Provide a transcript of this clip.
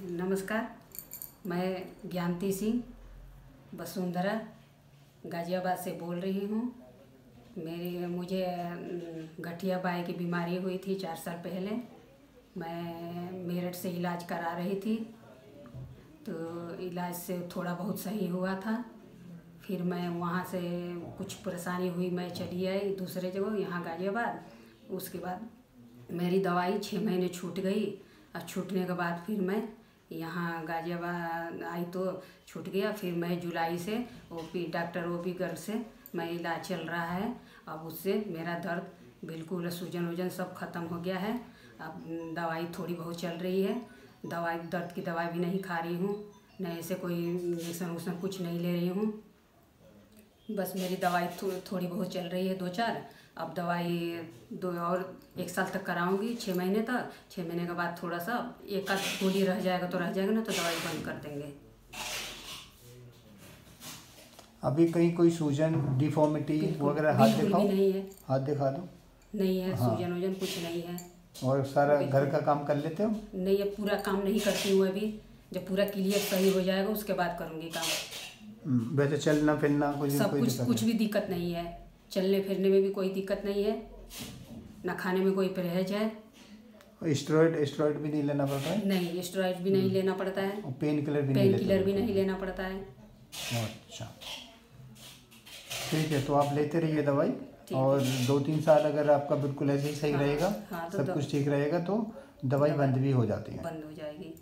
नमस्कार, मैं ज्ञानती सिंह, वसुंधरा गाज़ियाबाद से बोल रही हूँ। मेरी, मुझे गठिया बाई की बीमारी हुई थी चार साल पहले। मैं मेरठ से इलाज करा रही थी तो इलाज से थोड़ा बहुत सही हुआ था। फिर मैं वहाँ से कुछ परेशानी हुई, मैं चली आई दूसरे जगह, यहाँ गाज़ियाबाद। उसके बाद मेरी दवाई छः महीने छूट गई। और छूटने के बाद फिर मैं यहाँ गाज़ियाबाद आई तो छूट गया, फिर मैं जुलाई से O P doctor O P Garg से मैं इलाज चल रहा है। अब उससे मेरा दर्द बिल्कुल सूजन वूजन सब खत्म हो गया है। अब दवाई थोड़ी बहुत चल रही है। दवाई, दर्द की दवाई भी नहीं खा रही हूँ, न ऐसे कोई इंजेक्शन उक्शन कुछ नहीं ले रही हूँ। बस मेरी दवाई थो, थोड़ी बहुत चल रही है दो चार अब दवाई दो और एक साल तक कराऊँगी छः महीने तक। छः महीने के बाद थोड़ा सा एक आध गोली रह जाएगा तो रह जाएगा ना तो दवाई बंद कर देंगे। अभी कहीं कोई सूजन डिफॉर्मिटी वगैरह हाथ दिखाओ? नहीं है। हाथ दिखा दो। नहीं है हाँ। सूजन वूजन कुछ नहीं है। और सारा घर का काम कर लेते हो? नहीं है पूरा काम नहीं करती हूँ अभी। जब पूरा क्लियर सही हो जाएगा उसके बाद करूँगी काम। वैसे चलना फिरना कुछ सब कुछ कुछ भी दिक्कत नहीं है। चलने फिरने में भी कोई दिक्कत नहीं है। ना खाने में कोई परहेज है। स्टेरॉइड स्टेरॉइड भी नहीं लेना पड़ता है? नहीं स्टेरॉइड भी नहीं लेना पड़ता है। और पेन किलर भी नहीं पेन किलर भी नहीं लेना पड़ता है। अच्छा। ठीक है तो आप लेते रहिए दवाई। और दो तीन साल अगर आपका बिल्कुल ऐसे ही सही हाँ, रहेगा हाँ, तो सब कुछ ठीक रहेगा तो दवाई बंद भी हो जाती है। बंद हो जाएगी।